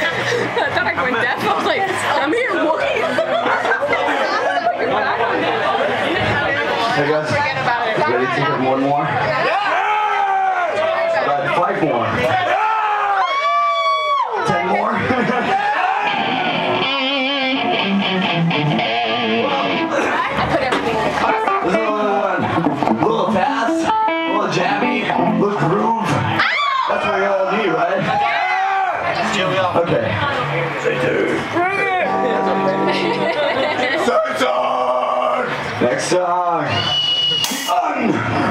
That dog went deaf. I was like, I'm here, Wookie. Hey guys, ready to hear one more? Yeah! About five more. Ten more. I put everything in the car. This is another one. Little pass, little jabby, little groove. That's what we all need, right? Okay. Say two. Bring it! Next song! Un!